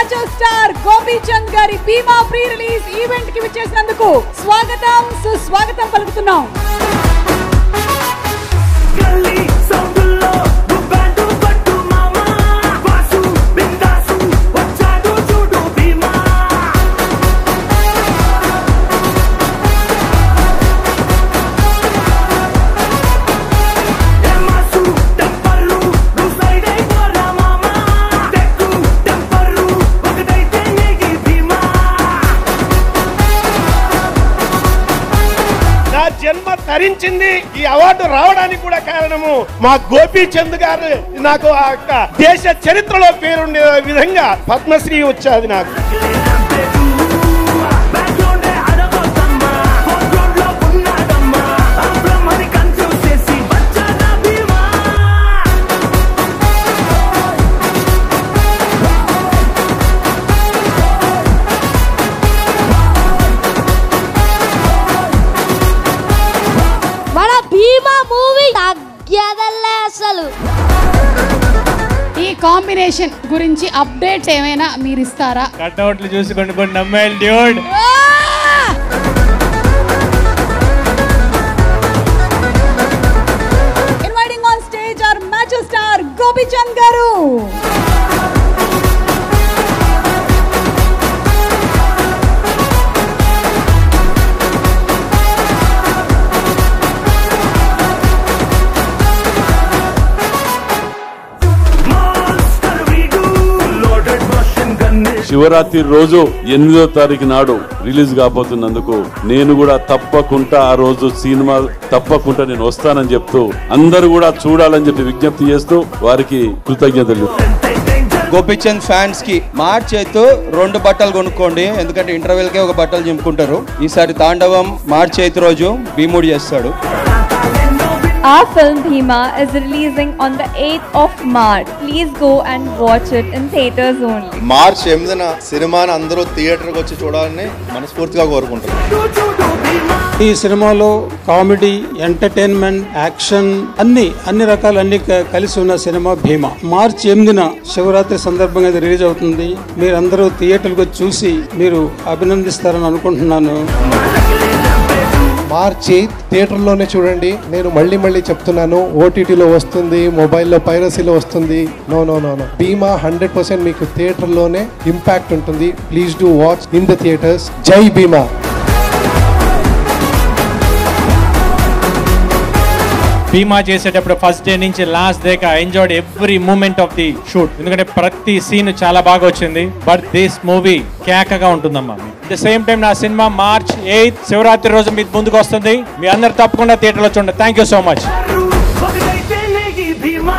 Match star Gopichand గారి బీమా pre release ఈవెంట్కి విచ్చేసినందుకు స్వాగతం సుస్వాగతం పలుకుతున్నాం. జన్మ తరించింది ఈ అవార్డు రావడానికి కూడా కారణము మా గోపీచంద్ గారు. నాకు ఆ యొక్క దేశ చరిత్రలో పేరుండే విధంగా పద్మశ్రీ వచ్చాది నాకు. మూవీ తగ్గదల్లే అసలు. ఈ కాంబినేషన్ గురించి అప్డేట్స్ ఏమైనా మీరు ఇస్తారా కట్అవుట్లు చూసి కొన్ని కొన్ని నమ్మాయిలు dude. Inviting on stage our macho star Gopichand garu Shivaratri రోజు ఎనిమిదో తారీఖు నాడు రిలీజ్ కాబోతున్నందుకు నేను కూడా తప్పకుండా ఆ రోజు సినిమా తప్పకుండా నేను వస్తానని చెప్తూ అందరూ కూడా చూడాలని చెప్పి విజ్ఞప్తి చేస్తూ వారికి కృతజ్ఞతలు గోపిచంద్ ఫ్యాన్స్కి మార్చ్ అయితే రెండు బట్టలు కొనుక్కోండి. ఎందుకంటే ఇంటర్వెల్ కే ఒక బట్టలు చింపుకుంటారు. ఈసారి తాండవం మార్చ్ అయితే రోజు భీముడు చేస్తాడు. Our film Bhima is releasing on the 8th of March. Please go and watch it in theaters only. March ఎనిమిదిన సినిమాని అందరూ థియేటర్కి వచ్చి చూడాలని మనస్ఫూర్తిగా భీమా ఈ సినిమాలో కామెడీ ఎంటర్టైన్మెంట్ యాక్షన్ అన్ని అన్ని రకాలు అన్ని క- కలిసి ఉన్న సినిమా భీమా మార్చి ఎనిమిదిన శివరాత్రి సందర్భంగా ఇది రిలీజ్ అవుతుంది మీరందరూ థియేటర్కి వచ్చి చూసి మీరు అభినందిస్తారని అనుకుంటున్నాను మార్చి థియేటర్లోనే చూడండి. నేను మళ్ళీ మళ్ళీ చెప్తున్నాను ఓటీటీలో వస్తుంది మొబైల్లో పైరసీలో వస్తుంది. No no no no Bheema hundred percent మీకు థియేటర్లోనే ఇంపాక్ట్ ఉంటుంది. Please do watch in the theatres జై బీమా భీమా చేసేటప్పుడు ఫస్ట్ డే నుంచి last day enjoyed every moment of the shoot ఎందుకంటే ప్రతి సీన్ చాలా బాగా వచ్చింది. బట్ దిస్ మూవీ కేకగా ఉంటుందమ్మా. ద సేమ్ టైం నా సినిమా మార్చ్ ఎయిత్ శివరాత్రి రోజు మీ ముందుకు వస్తుంది. మీ అందరు తప్పకుండా థియేటర్లో చూడండి. Thank you so much Bheema